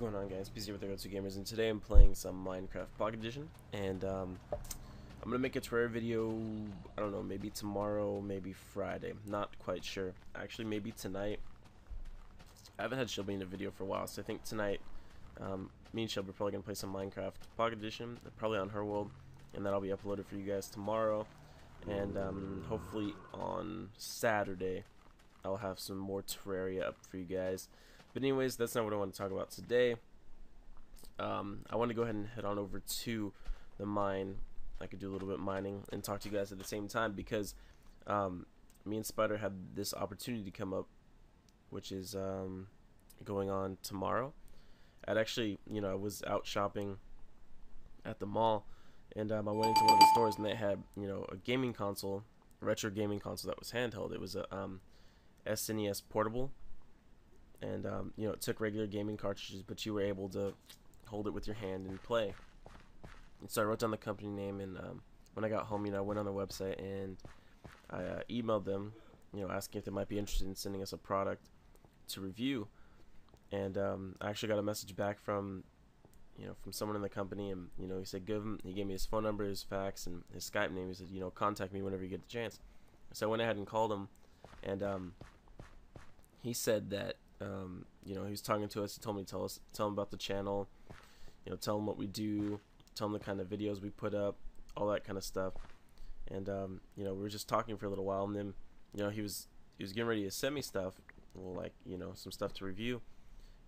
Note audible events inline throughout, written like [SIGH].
going on guys? PC with the Go2 Gamers and today I'm playing some Minecraft Pocket Edition and um, I'm gonna make a Terraria video, I don't know, maybe tomorrow, maybe Friday, not quite sure. Actually maybe tonight. I haven't had Shelby in a video for a while, so I think tonight um, me and Shelby are probably gonna play some Minecraft Pocket Edition, probably on her world, and that'll be uploaded for you guys tomorrow. And um, hopefully on Saturday I'll have some more Terraria up for you guys. But anyways, that's not what I want to talk about today. Um, I want to go ahead and head on over to the mine. I could do a little bit mining and talk to you guys at the same time because um, me and Spider had this opportunity to come up, which is um, going on tomorrow. I'd actually, you know, I was out shopping at the mall, and um, I went into one of the stores and they had, you know, a gaming console, retro gaming console that was handheld. It was a um, SNES portable and um, you know it took regular gaming cartridges, but you were able to hold it with your hand and play. And so I wrote down the company name, and um, when I got home, you know, I went on the website and I uh, emailed them, you know, asking if they might be interested in sending us a product to review. And um, I actually got a message back from, you know, from someone in the company, and you know, he said give him. He gave me his phone number, his fax, and his Skype name. He said, you know, contact me whenever you get the chance. So I went ahead and called him, and um, he said that um, you know, he was talking to us. He told me to tell us, tell him about the channel. You know, tell him what we do, tell him the kind of videos we put up, all that kind of stuff. And um, you know, we were just talking for a little while, and then, you know, he was he was getting ready to send me stuff, well, like you know, some stuff to review.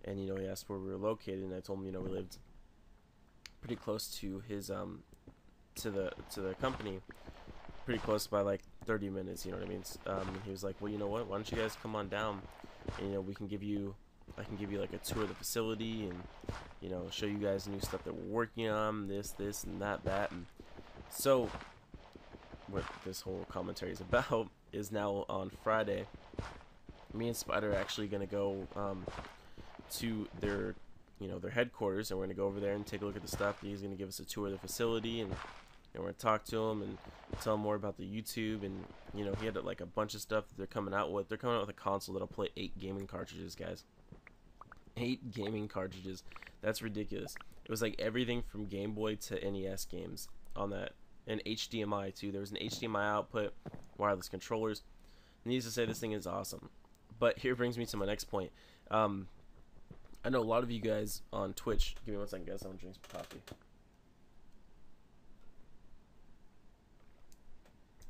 And you know, he asked where we were located, and I told him, you know, we lived pretty close to his um, to the to the company, pretty close by like 30 minutes. You know what I mean? Um, he was like, well, you know what? Why don't you guys come on down? And, you know we can give you I can give you like a tour of the facility and you know show you guys new stuff that we're working on this this and that that and so what this whole commentary is about [LAUGHS] is now on Friday me and Spider are actually gonna go um, to their you know their headquarters and we're gonna go over there and take a look at the stuff he's gonna give us a tour of the facility and and we're gonna talk to him and tell him more about the YouTube and you know he had like a bunch of stuff they're coming out with. They're coming out with a console that'll play eight gaming cartridges, guys. Eight gaming cartridges. That's ridiculous. It was like everything from Game Boy to NES games on that, and HDMI too. There was an HDMI output, wireless controllers. Needless to say, this thing is awesome. But here brings me to my next point. Um, I know a lot of you guys on Twitch. Give me one second, guys. I'm gonna drink some coffee.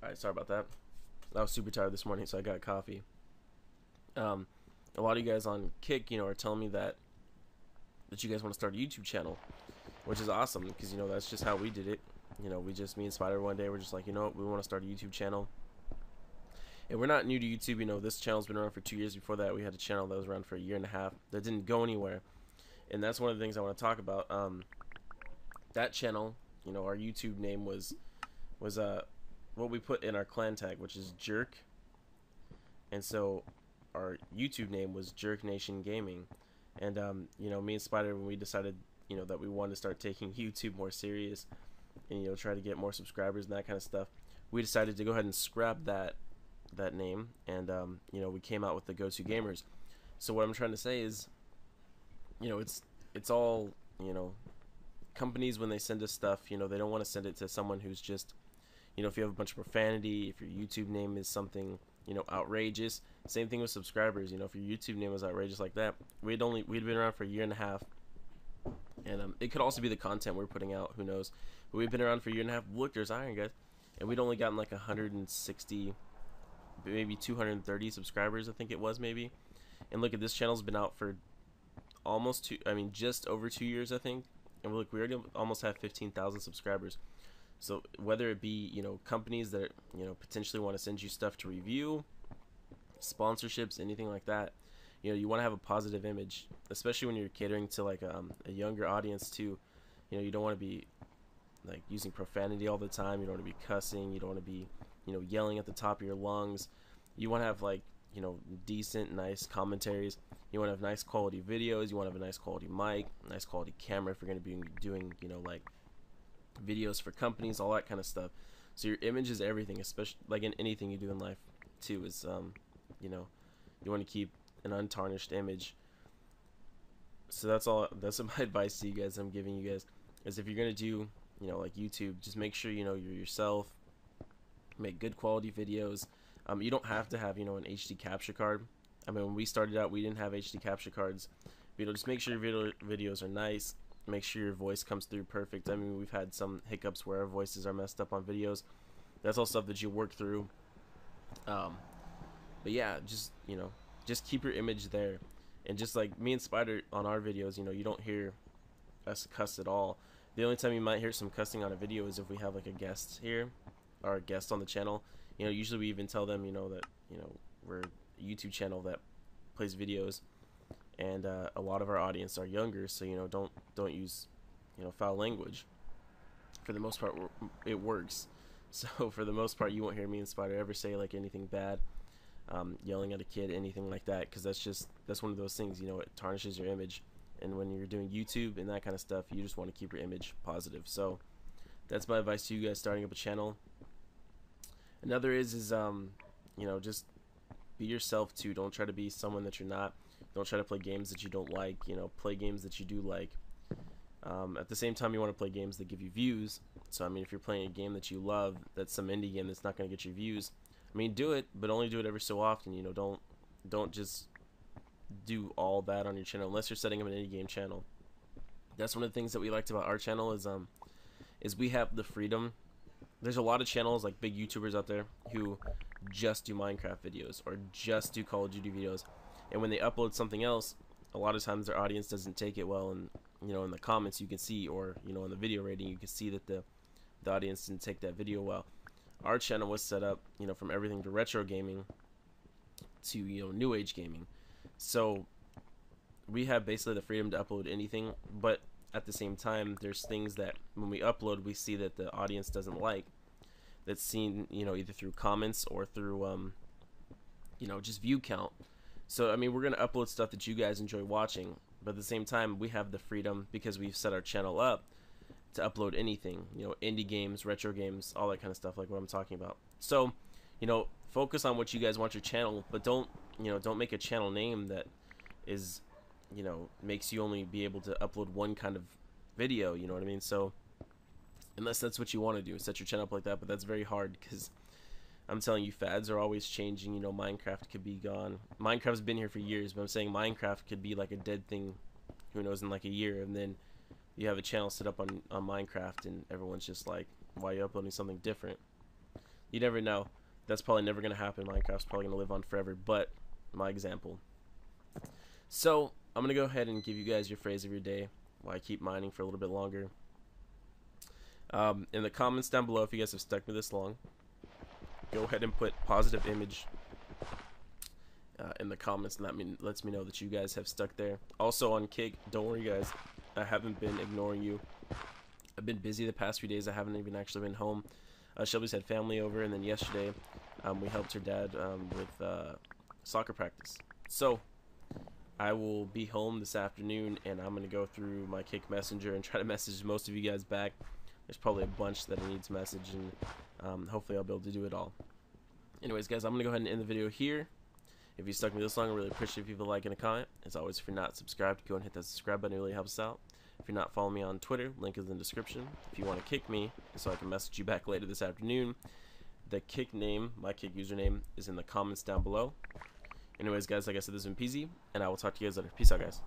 Alright, sorry about that. I was super tired this morning, so I got coffee. Um, a lot of you guys on Kik, you know, are telling me that that you guys want to start a YouTube channel, which is awesome because you know that's just how we did it. You know, we just me and Spider one day we're just like, you know, what, we want to start a YouTube channel. And we're not new to YouTube. You know, this channel's been around for two years. Before that, we had a channel that was around for a year and a half that didn't go anywhere. And that's one of the things I want to talk about. Um, that channel, you know, our YouTube name was was uh what we put in our clan tag, which is Jerk. And so our YouTube name was Jerk Nation Gaming. And um, you know, me and Spider when we decided, you know, that we wanted to start taking [LAUGHS] YouTube more serious and you know, try to get more subscribers and that kind of stuff, we decided to go ahead and scrap that that name and um, you know, we came out with the Go To Gamers. So what I'm trying to say is you know, it's it's all, you know, companies when they send us stuff, you know, they don't want to send it to someone who's just you know, if you have a bunch of profanity, if your YouTube name is something, you know, outrageous. Same thing with subscribers. You know, if your YouTube name was outrageous like that, we'd only we'd been around for a year and a half, and um, it could also be the content we're putting out. Who knows? But we've been around for a year and a half. Look, there's Iron guys, and we'd only gotten like 160, maybe 230 subscribers. I think it was maybe. And look at this channel's been out for almost two. I mean, just over two years, I think. And look, we already almost have 15,000 subscribers. So whether it be you know companies that you know potentially want to send you stuff to review, sponsorships, anything like that, you know you want to have a positive image, especially when you're catering to like um, a younger audience too. You know you don't want to be like using profanity all the time. You don't want to be cussing. You don't want to be you know yelling at the top of your lungs. You want to have like you know decent, nice commentaries. You want to have nice quality videos. You want to have a nice quality mic, nice quality camera if you're going to be doing you know like videos for companies, all that kind of stuff. So your image is everything, especially like in anything you do in life too. Is um, you know, you want to keep an untarnished image. so that's all. [LAUGHS] That's [LAUGHS] my advice to you guys. I'm giving you guys is if you're gonna do, you know, like YouTube, just make sure you know you're yourself. Make good quality videos. Um, you don't have to have you know an HD capture card. I mean, when we started out, we didn't have HD capture cards. You know, just make sure your video videos are nice. Make sure your voice comes through perfect. I mean, we've had some hiccups where our voices are messed up on videos. That's all stuff that you work through. Um, but yeah, just you know, just keep your image there, and just like me and Spider on our videos, you know, you don't hear us cuss at all. The only time you might hear some cussing on a video is if we have like a guest here, or a guest on the channel. You know, usually we even tell them, you know, that you know we're a YouTube channel that plays videos, and uh, a lot of our audience are younger, so you know, don't don't use you know foul language. For the most part, it works. [LAUGHS] So for the most part, you won't hear me and Spider ever say like anything bad, um, yelling at a kid, anything like that, because that's just that's one of those things. You know, it tarnishes your image, and when you're doing YouTube and that kind of stuff, you just want to keep your image positive. So that's my advice to you guys starting up a channel. Another is is um, you know, just be yourself too. Don't try to be someone that you're not. Don't try to play games that you don't like. You know, play games that you do like. Um, at the same time, you want to play games that give you views. So, I mean, if you're playing a game that you love, that's some indie game that's not going to get you views. I mean, do it, but only do it every so often. You know, don't don't just do all that on your channel unless you're setting up an indie game channel. That's one of the things that we liked about our channel is um is we have the freedom. There's a lot of channels like big YouTubers out there who just do Minecraft videos or just do Call of Duty videos, and when they upload something else, a lot of times their audience doesn't take it well. And you know in the comments you can see or you know in the video rating you can see that the the audience didn't take that video well. Our channel was set up you know from everything to retro gaming to you know new age gaming. So we have basically the freedom to upload anything but at the same time there's things that when we upload we see that the audience doesn't like that's seen you know either through comments or through um you know just view count. So I mean we're gonna upload stuff that you guys enjoy watching but at the same time we have the freedom because we've set our channel up to upload anything you know indie games retro games all that kind of stuff like what i'm talking about. So you know focus on what you guys want your channel but don't you know don't make a channel name that is you know makes you only be able to upload one kind of video you know what i mean so unless that's what you want to do set your channel up like that but that's very hard because I'm telling you, fads are always changing. You know, Minecraft could be gone. Minecraft's been here for years, but I'm saying Minecraft could be like a dead thing. Who knows in like a year, and then you have a channel set up on on Minecraft, and everyone's just like, "Why are you uploading something different?" You never know. That's probably never gonna happen. Minecraft's probably gonna live on forever. But my example. So I'm gonna go ahead and give you guys your phrase of your day while I keep mining for a little bit longer. Um, in the comments down below, if you guys have stuck me this long, go ahead and put positive image uh, in the comments and that mean lets me know that you guys have stuck there. Also on Kik don't worry guys I haven't been ignoring you. I've been busy the past few days I haven't even actually been home. Uh, Shelby's had family over and then yesterday um, we helped her dad um, with uh, soccer practice. So I will be home this afternoon and I'm gonna go through my Kik Messenger and try to [LAUGHS] message most of you guys back there's probably a bunch that I need to message and um, hopefully I'll be able to do it all. Anyways, guys, I'm going to go ahead and end the video here. If you stuck me this long, I really appreciate if you leave a like and a comment. As always, if you're not subscribed, go and hit that subscribe button. It really helps us out. If you're not following me on Twitter, link is in the description. If you want to Kik me so I can message you back later this afternoon, the Kik name, my Kik username, is in the comments down below. Anyways, guys, like I said, this has been Peasy, and I will talk to you guys later. Peace out, guys.